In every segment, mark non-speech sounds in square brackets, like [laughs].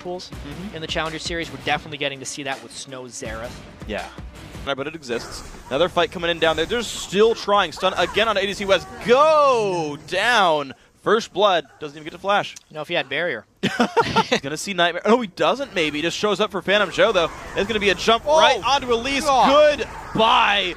pools mm-hmm. in the Challenger Series. We're definitely getting to see that with Snow Xerath. Yeah. But it exists. Another fight coming in down there. They're still trying. Stun again on ADC West. Go down. First blood. Doesn't even get to flash. You know, if he had barrier. [laughs] He's going to see Nightmare. Oh, he doesn't maybe. He just shows up for Phantom Joe, though. It's going to be a jump Whoa. right onto Elise. God. Goodbye.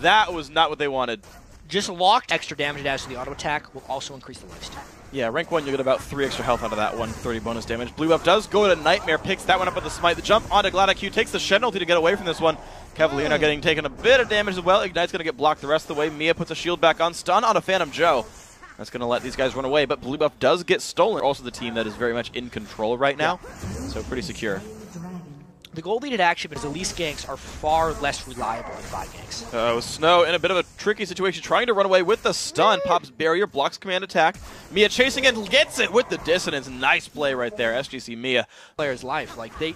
That was not what they wanted. Just locked extra damage it adds to the auto attack will also increase the lifesteal. Yeah, rank 1, you'll get about 3 extra health out of that one, 30 bonus damage. Blue buff does go to Nightmare, picks that one up with the smite. The jump onto Gladiq takes the Shen ulti to get away from this one. Cavalier now hmm. getting taken a bit of damage as well. Ignite's going to get blocked the rest of the way. Mia puts a shield back on. Stun on a Phantom Joe. That's going to let these guys run away, but Blue buff does get stolen. Also the team that is very much in control right now, so pretty secure. The gold leaded action, but his Elise ganks are far less reliable than Vi ganks. Oh, Snow in a bit of a tricky situation, trying to run away with the stun. Pops barrier, blocks command attack. Mia chasing and gets it with the dissonance. Nice play right there, SGC Mia. Player's life, like they,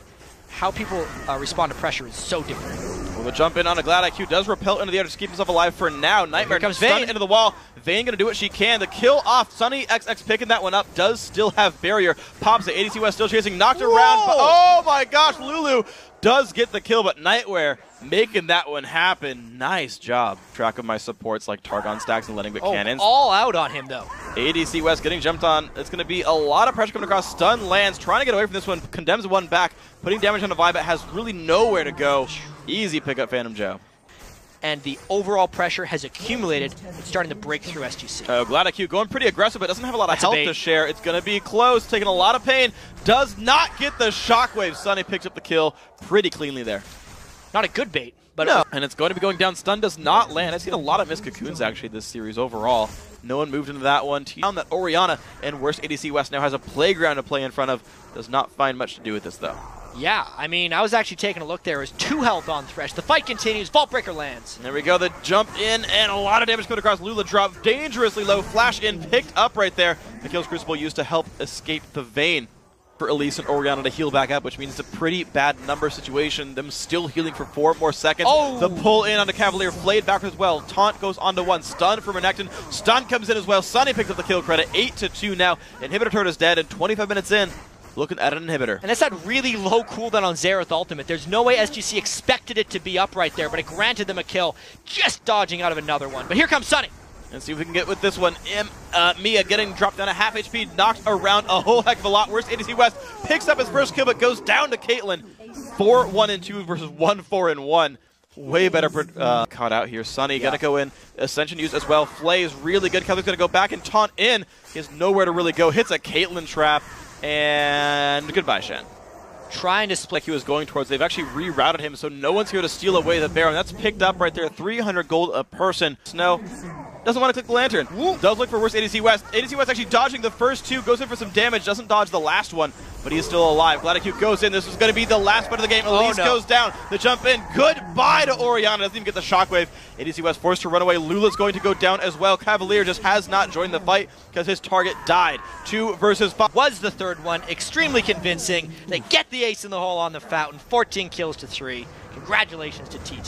how people uh, respond to pressure is so different. The jump in on a Glad IQ does repel into the air to keep himself alive for now. Nightmare comes Vayne. into the wall. Vayne gonna do what she can. The kill off. Sunny XX picking that one up. Does still have barrier. Pops it. ADC West still chasing. Knocked around. But, oh my gosh, Lulu does get the kill, but Nightmare making that one happen. Nice job. Track of my supports like Targon stacks and letting the Oh, cannons. all out on him though. ADC West getting jumped on. It's going to be a lot of pressure coming across. Stun lands, trying to get away from this one. Condemns one back, putting damage on the vibe, but has really nowhere to go. Easy pick up Phantom Joe. And the overall pressure has accumulated. It's starting to break through SGC. Uh, Gladiq going pretty aggressive, but doesn't have a lot of That's a health to share. It's going to be close, taking a lot of pain. Does not get the shockwave. Sunny picks up the kill pretty cleanly there. Not a good bait, but No. And it's going to be going down. Stun does not land. I've seen a lot of missed cocoons actually this series overall. No one moved into that one. Down that Orianna and worst ADC West now has a playground to play in front of. Does not find much to do with this though. yeah, I mean, I was actually taking a look there. It was two health on Thresh. The fight continues. Vault Breaker lands. There we go. The jump in and a lot of damage coming across. Lulu drop dangerously low. Flash in, picked up right there. The Mikael's Crucible used to help escape the Vayne for Elise and Orianna to heal back up, which means it's a pretty bad number situation. Them still healing for four more seconds. Oh! The pull in on the Cavalier, flayed backwards as well. Taunt goes onto one. Stun for Renekton. Stun comes in as well. Sunny picks up the kill credit. 8 to 2 now. Inhibitor turret is dead, and 25 minutes in, looking at an inhibitor. And that's that really low cooldown on Xerath Ultimate. There's no way SGC expected it to be up right there, but it granted them a kill, just dodging out of another one. But here comes Sunny. And see if we can get with this one. M, uh, Mia getting dropped down a half HP, knocked around a whole heck of a lot. Worst ADC West picks up his first kill, but goes down to Caitlyn. 4 1 and 2 versus 1 4 and 1. Way better uh, caught out here. Sunny gonna go in. Ascension used as well. Flay is really good. Going to go back and taunt in. He has nowhere to really go. Hits a Caitlyn trap. And goodbye, Shen. Trying to split. Like he was going towards. They've actually rerouted him, so no one's here to steal away the Baron. That's picked up right there. 300 gold a person. Snow doesn't want to click the lantern. Does look for worse ADC West. ADC West actually dodging the first two, goes in for some damage, doesn't dodge the last one, but he is still alive. Gladiq goes in. This is going to be the last fight of the game. Oh, Elise no. goes down. The jump in. Goodbye to Orianna. Doesn't even get the shockwave. ADC West forced to run away. Lulu's going to go down as well. Cavalier just has not joined the fight because his target died. Two versus five. Was the third one extremely convincing. They get the ace in the hole on the fountain. 14 kills to three. Congratulations to TT.